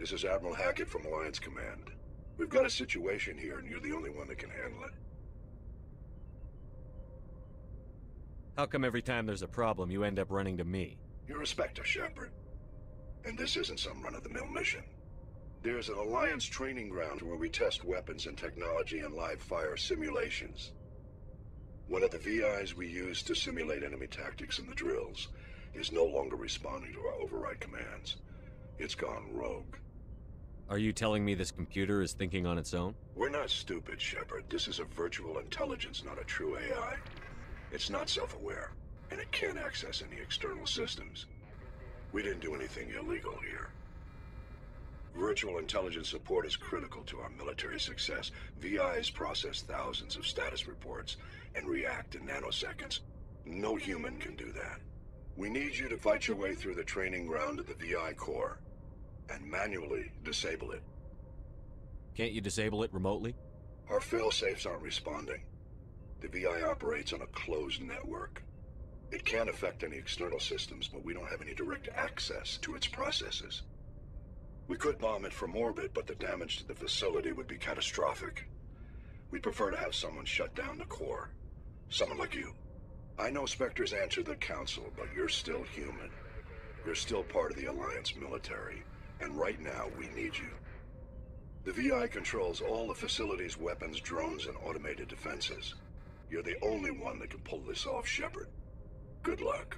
This is Admiral Hackett from Alliance Command. We've got a situation here, and you're the only one that can handle it. How come every time there's a problem, you end up running to me? You're a Spectre, Shepard. And this isn't some run-of-the-mill mission. There's an Alliance training ground where we test weapons and technology in live fire simulations. One of the VIs we use to simulate enemy tactics in the drills is no longer responding to our override commands. It's gone rogue. Are you telling me this computer is thinking on its own? We're not stupid, Shepard. This is a virtual intelligence, not a true AI. It's not self-aware, and it can't access any external systems. We didn't do anything illegal here. Virtual intelligence support is critical to our military success. VIs process thousands of status reports and react in nanoseconds. No human can do that. We need you to fight your way through the training ground of the VI core and manually disable it. Can't you disable it remotely? Our failsafes aren't responding. The VI operates on a closed network. It can't affect any external systems, but we don't have any direct access to its processes. We could bomb it from orbit, but the damage to the facility would be catastrophic. We'd prefer to have someone shut down the core. Someone like you. I know Spectres answer the Council, but you're still human. You're still part of the Alliance military, and right now we need you. The VI controls all the facility's weapons, drones, and automated defenses. You're the only one that can pull this off, Shepard. Good luck.